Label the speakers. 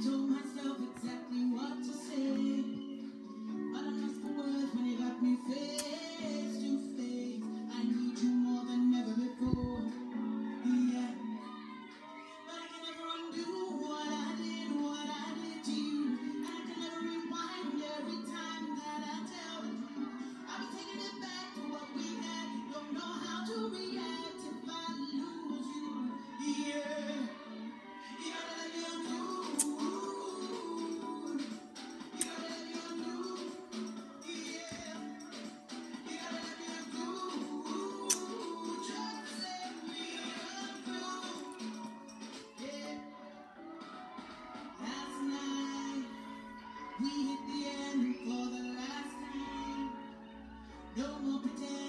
Speaker 1: I told myself exactly what to say. We hit the end for the last time. No more pretend.